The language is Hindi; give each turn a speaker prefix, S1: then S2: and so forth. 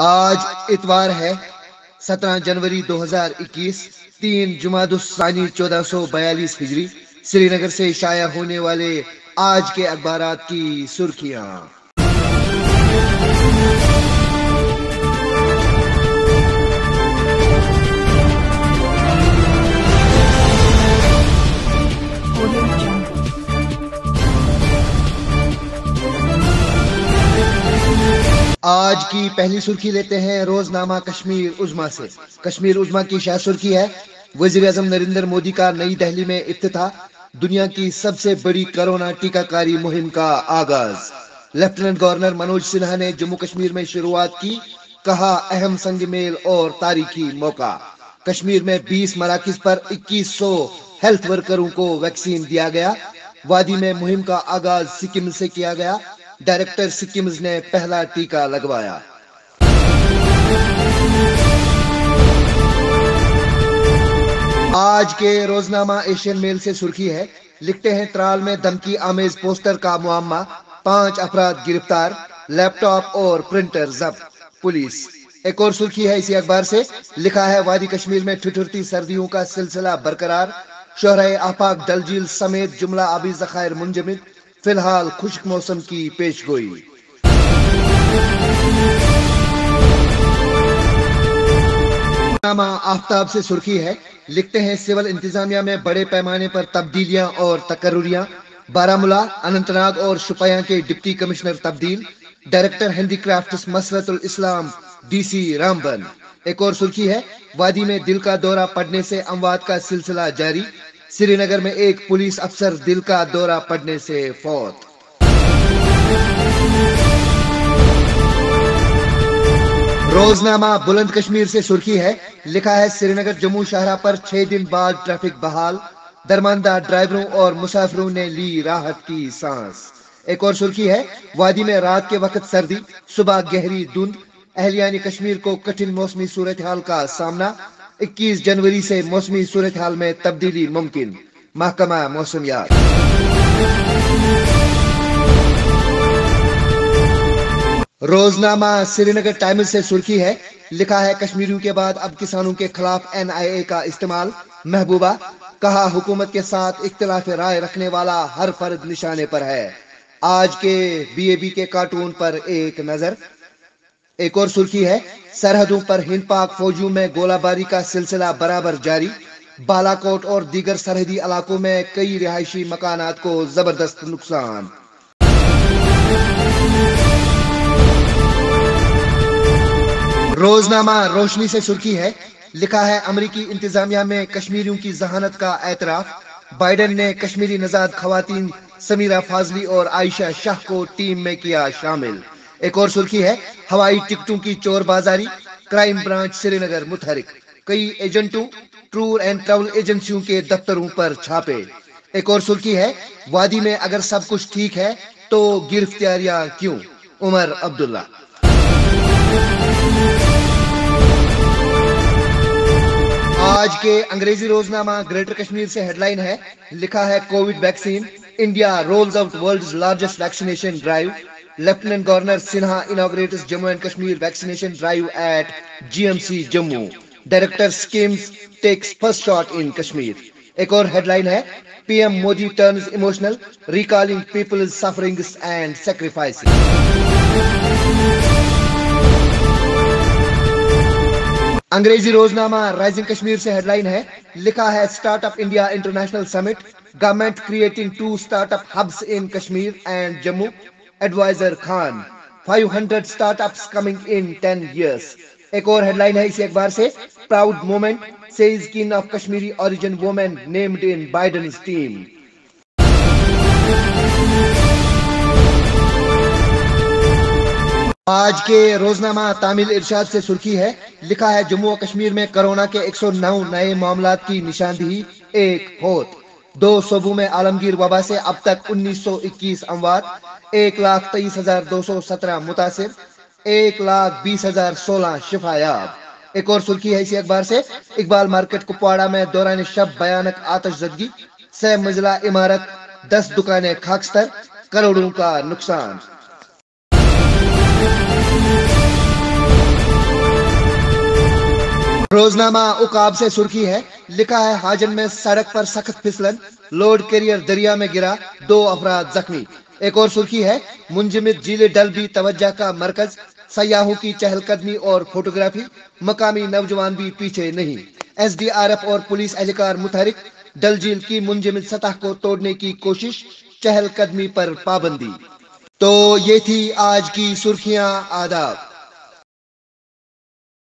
S1: आज इतवार है 17 जनवरी 2021 तीन जुमादुसानी चौदह सौ बयालीस हिजरी, श्रीनगर से शाया होने वाले आज के अखबार की सुर्खियाँ। आज की पहली सुर्खी लेते हैं रोजनामा कश्मीर उजमा से। कश्मीर उजमा की शाह सुर्खी है। वज़ीर अजम नरेंद्र मोदी का नई दिल्ली में इफ्तः दुनिया की सबसे बड़ी कोरोना टीकाकारी मुहिम का आगाज़। लेफ्टिनेंट गवर्नर मनोज सिन्हा ने जम्मू कश्मीर में शुरुआत की। कहा, अहम संग मेल और तारीखी मौका। कश्मीर में 20 मराकज पर 2100 हेल्थ वर्करों को वैक्सीन दिया गया। वादी में मुहिम का आगाज़ सिक्किम से किया गया। डायरेक्टर सिक्किम ने पहला टीका लगवाया। आज के रोजनामा एशियन मेल से सुर्खी है। लिखते हैं त्राल में धमकी आमेज पोस्टर का मुआमा पाँच अफराद गिरफ़्तार, लैपटॉप और प्रिंटर जब्त। पुलिस। एक और सुर्खी है इसी अखबार से। लिखा है वादी कश्मीर में ठिठुरती सर्दियों का सिलसिला बरकरार। शोहर आफाक डलझील समेत जुमला आबी जखायर मुंजमिद फ़िलहाल खुश्क मौसम की पेश गोई आफ्ताब से सुर्खी है। लिखते हैं, सिविल इंतजामिया में बड़े पैमाने पर तब्दीलियाँ और तकर्रियाँ बारामूला, अनंतनाग और शुपया के डिप्टी कमिश्नर तब्दील। Director handicraft Masratul Islam, DC Ramban. एक और सुर्खी है, वादी में दिल का दौरा पड़ने से अमवात का सिलसिला जारी। श्रीनगर में एक पुलिस अफसर दिल का दौरा पड़ने से फौत। रोजनामा बुलंद कश्मीर से सुर्खी है। लिखा है, श्रीनगर जम्मू शाहरा पर छह दिन बाद ट्रैफ़िक बहाल। दरमानदा ड्राइवरों और मुसाफिरों ने ली राहत की सांस। एक और सुर्खी है, वादी में रात के वक्त सर्दी, सुबह गहरी धुंध। अहलियानी कश्मीर को कठिन मौसमी सूरत हाल का सामना। 21 जनवरी से मौसमी सूरत हाल में तब्दीली मुमकिन। महकमा मौसमियात। रोजनामा श्रीनगर टाइम्स से सुर्खी है। लिखा है कश्मीरियों के बाद अब किसानों के खिलाफ एनआईए का इस्तेमाल। महबूबा, कहा हुकूमत के साथ इख्तलाफ राय रखने वाला हर फर्द निशाने पर है। आज के बीएबी के कार्टून पर एक नज़र। एक और सुर्खी है, सरहदों पर हिंद पाक फौजियों में गोलाबारी का सिलसिला बराबर जारी। बालाकोट और दीगर सरहदी इलाकों में कई रिहायशी मकानात को ज़बरदस्त नुकसान। रोजनामा रोशनी से सुर्खी है, लिखा है अमरीकी इंतजामिया में कश्मीरियों की जहानत का एतराफ। बाइडन ने कश्मीरी नजाद खातन समीरा फाजली और आयशा शाह को टीम में किया शामिल। एक और सुर्खी है, हवाई टिकटों की चोर बाजारी, क्राइम ब्रांच श्रीनगर मुतहरिक। कई एजेंटों, टूर एंड ट्रेवल एजेंसियों के दफ्तरों पर छापे। एक और सुर्खी है, वादी में अगर सब कुछ ठीक है तो गिरफ्तारियाँ क्यों? उमर अब्दुल्ला। आज के अंग्रेज़ी रोजनामा ग्रेटर कश्मीर से हेडलाइन है, लिखा है covid vaccine, India rolls out world largest vaccination drive. Lieutenant Governor Sinha inaugurates Jammu and Kashmir vaccination drive at GMC Jammu. Director Schemes takes first shot in Kashmir. एक और हेडलाइन है PM Modi turns emotional recalling people's sufferings and sacrifice अंग्रेज़ी रोजनामा राइजिंग कश्मीर से हेडलाइन है, लिखा है startup India international summit government creating two startup hubs in Kashmir and Jammu adviser Khan 500 startups coming in 10 years एक और हेडलाइन है इसी अखबार से. Proud moment says king of Kashmiri origin women named in Biden team आज के रोजनामा तामिल इरशाद से सुर्खी है. लिखा है जम्मू और कश्मीर में कोरोना के 109 नए मामला की निशानदेही एक होत दो सूबों में आलमगीर वबा से अब तक 1921 अमवात. एक लाख तेईस हज़ार दो सौ सत्रह मुतासर, एक लाख बीस हज़ार सोलह शिफायाब। एक और सुर्खी है इसी अखबार से, इकबाल मार्केट कुपवाड़ा में दौरान शब भयानक आतशजदगी से मंजिला इमारत, दस दुकानें खाकस्तर, करोड़ों का नुकसान। रोजनामा उकाब से सुर्खी है, लिखा है हाजन में सड़क पर सख्त फिसलन, लोड कैरियर दरिया में गिरा, दो अफराद जख्मी। एक और सुर्खी है मुंजमिद ज़िले डल भी तवज्जा का मरकज, सयाहों की चहलकदमी और फोटोग्राफी, मकामी नौजवान भी पीछे नहीं। एस डी आर एफ़ और पुलिस एहलकार मुतहरिक, डल झील की मुंजमिद सतह को तोड़ने की कोशिश, चहलकदमी पर पाबंदी। तो ये थी आज की सुर्खियाँ, आदाब।